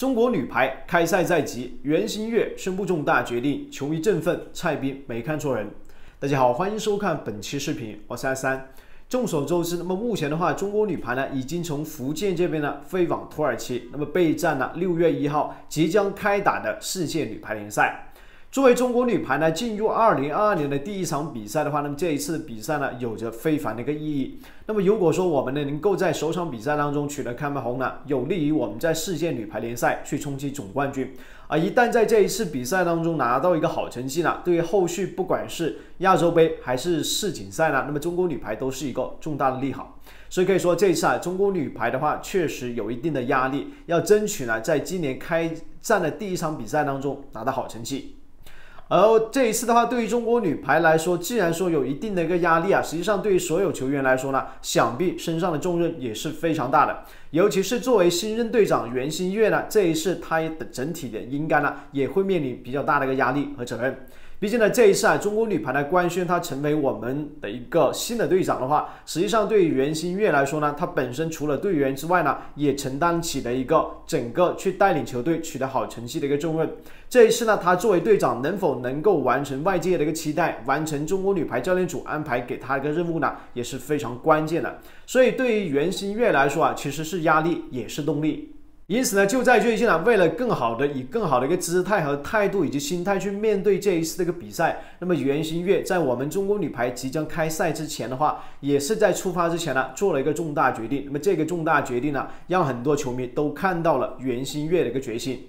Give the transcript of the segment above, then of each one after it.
中国女排开赛在即，袁心玥宣布重大决定，球迷振奋，蔡斌没看错人。大家好，欢迎收看本期视频，我是阿三。众所周知，那么目前的话，中国女排呢已经从福建这边呢飞往土耳其，那么备战了六月一号即将开打的世界女排联赛。作为中国女排呢进入二零二二年的第一场比赛的话，那么这一次比赛呢有着非凡的一个意义。那么如果说我们呢能够在首场比赛当中取得开门红呢，有利于我们在世界女排联赛去冲击总冠军。啊一旦在这一次比赛当中拿到一个好成绩呢，对于后续不管是亚洲杯还是世锦赛呢，那么中国女排都是一个重大的利好。所以可以说这一次啊，中国女排的话确实有一定的压力，要争取呢在今年开战的第一场比赛当中拿到好成绩。而这一次的话，对于中国女排来说，既然说有一定的一个压力啊，实际上对于所有球员来说呢，想必身上的重任也是非常大的。尤其是作为新任队长袁心玥呢，这一次她的整体的应该呢，也会面临比较大的一个压力和责任。毕竟呢，这一次啊，中国女排的官宣她成为我们的一个新的队长的话，实际上对于袁心玥来说呢，她本身除了队员之外呢，也承担起了一个整个去带领球队取得好成绩的一个重任。这一次呢，她作为队长，能否能够完成外界的一个期待，完成中国女排教练组安排给她一个任务呢，也是非常关键的。所以对于袁心玥来说啊，其实是压力，也是动力。因此呢，就在最近啊，为了更好的以更好的一个姿态和态度以及心态去面对这一次这个比赛，那么袁心玥在我们中国女排即将开赛之前的话，也是在出发之前呢做了一个重大决定。那么这个重大决定呢，让很多球迷都看到了袁心玥的一个决心。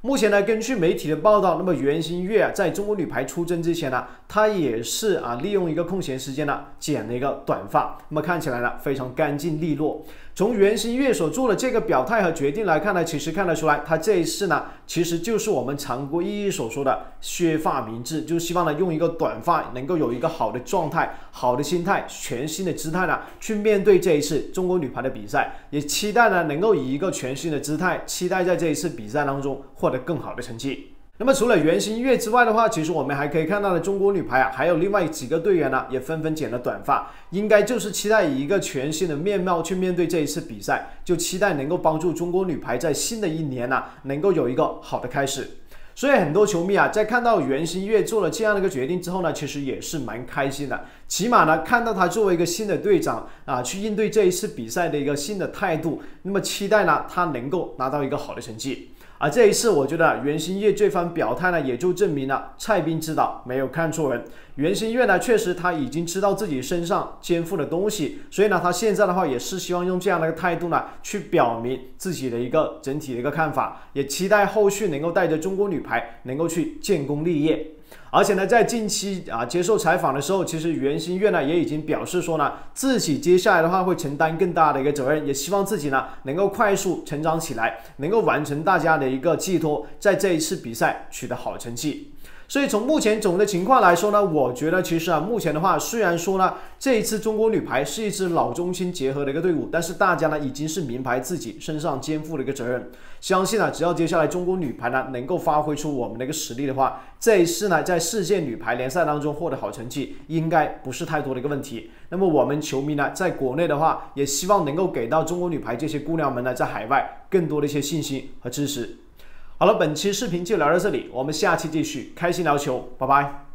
目前呢，根据媒体的报道，那么袁心玥啊，在中国女排出征之前呢，她也是啊，利用一个空闲时间呢，剪了一个短发，那么看起来呢，非常干净利落。从袁心玥所做的这个表态和决定来看呢，其实看得出来，她这一次呢，其实就是我们常规意义所说的削发明志，就希望呢，用一个短发能够有一个好的状态、好的心态、全新的姿态呢，去面对这一次中国女排的比赛，也期待呢，能够以一个全新的姿态，期待在这一次比赛当中获得更好的成绩。那么除了袁心玥之外的话，其实我们还可以看到的中国女排啊，还有另外几个队员呢，也纷纷剪了短发，应该就是期待以一个全新的面貌去面对这一次比赛，就期待能够帮助中国女排在新的一年呢，能够有一个好的开始。所以很多球迷啊，在看到袁心玥做了这样的一个决定之后呢，其实也是蛮开心的，起码呢，看到他作为一个新的队长啊，去应对这一次比赛的一个新的态度，那么期待呢，他能够拿到一个好的成绩。而这一次，我觉得袁心玥这番表态呢，也就证明了蔡斌指导没有看错人。袁心玥呢，确实他已经知道自己身上肩负的东西，所以呢，他现在的话也是希望用这样的一个态度呢，去表明自己的一个整体的一个看法，也期待后续能够带着中国女排能够去建功立业。而且呢，在近期啊接受采访的时候，其实袁心玥呢也已经表示说呢，自己接下来的话会承担更大的一个责任，也希望自己呢能够快速成长起来，能够完成大家的一个寄托，在这一次比赛取得好成绩。所以从目前总的情况来说呢，我觉得其实啊，目前的话虽然说呢，这一次中国女排是一支老中青结合的一个队伍，但是大家呢已经是明白自己身上肩负的一个责任。相信啊，只要接下来中国女排呢能够发挥出我们的一个实力的话，这一次呢在世界女排联赛当中获得好成绩，应该不是太多的一个问题。那么我们球迷呢，在国内的话，也希望能够给到中国女排这些姑娘们呢，在海外更多的一些信心和支持。好了，本期视频就聊到这里，我们下期继续开心聊球，拜拜。